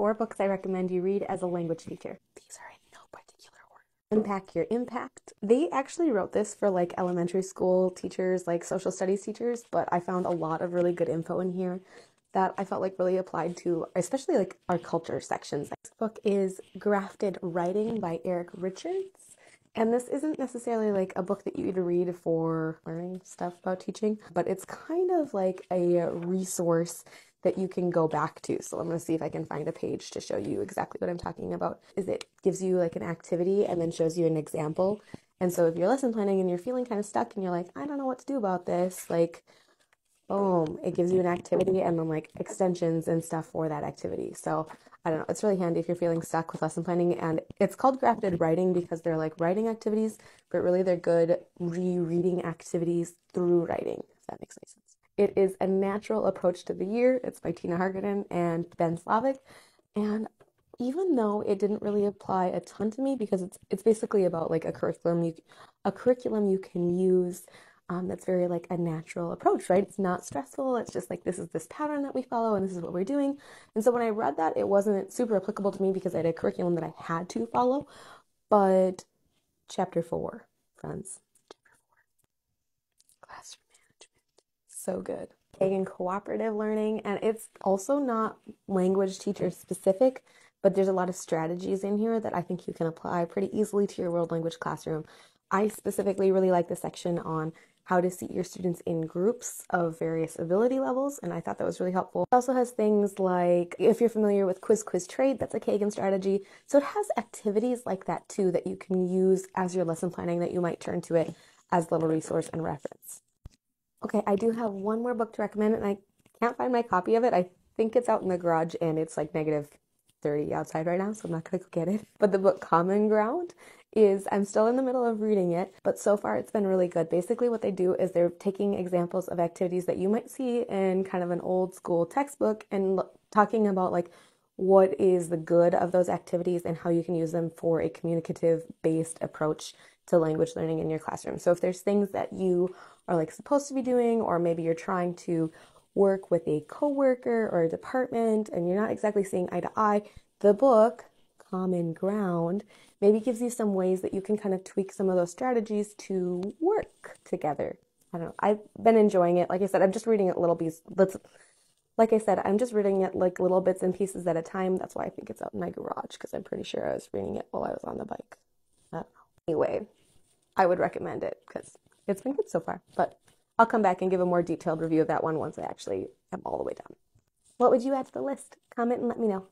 four books I recommend you read as a language teacher. These are in no particular order. Unpack Your Impact. They actually wrote this for like elementary school teachers, like social studies teachers, but I found a lot of really good info in here that I felt like really applied to especially like our culture sections. This book is Grafted Writing by Eric Richards. And this isn't necessarily like a book that you would read for learning stuff about teaching, but it's kind of like a resource that you can go back to. So I'm going to see if I can find a page to show you exactly what I'm talking about. Is it gives you like an activity and then shows you an example. And so if you're lesson planning and you're feeling kind of stuck and you're like, I don't know what to do about this, like boom, it gives you an activity and then like extensions and stuff for that activity. So I don't know, it's really handy if you're feeling stuck with lesson planning. And it's called grafted writing because they're like writing activities, but really they're good rereading activities through writing, if that makes any sense. It is a natural approach to the year. It's by Tina Hargaden and Ben Slavic. And even though it didn't really apply a ton to me because it's it's basically about like a curriculum you a curriculum you can use um, that's very like a natural approach, right? It's not stressful. It's just like this is this pattern that we follow and this is what we're doing. And so when I read that, it wasn't super applicable to me because I had a curriculum that I had to follow. But chapter four, friends, chapter four, classroom management, so good. Kagan cooperative learning, and it's also not language teacher specific, but there's a lot of strategies in here that I think you can apply pretty easily to your world language classroom. I specifically really like the section on how to seat your students in groups of various ability levels, and I thought that was really helpful. It also has things like, if you're familiar with Quiz Quiz Trade, that's a Kagan strategy. So it has activities like that too that you can use as your lesson planning that you might turn to it as little resource and reference. Okay, I do have one more book to recommend, and I can't find my copy of it. I think it's out in the garage and it's like negative 30 outside right now, so I'm not gonna go get it. But the book Common Ground is I'm still in the middle of reading it, but so far it's been really good. Basically, what they do is they're taking examples of activities that you might see in kind of an old school textbook and talking about like what is the good of those activities and how you can use them for a communicative based approach to language learning in your classroom. So if there's things that you are like supposed to be doing or maybe you're trying to work with a coworker or a department and you're not exactly seeing eye to eye, the book Common Ground maybe gives you some ways that you can kind of tweak some of those strategies to work together. I don't know. I've been enjoying it. Like I said, I'm just reading it little pieces. Let's, like I said, I'm just reading it like little bits and pieces at a time. That's why I think it's out in my garage because I'm pretty sure I was reading it while I was on the bike. Anyway, I would recommend it because it's been good so far. But I'll come back and give a more detailed review of that one once I actually am all the way done. What would you add to the list? Comment and let me know.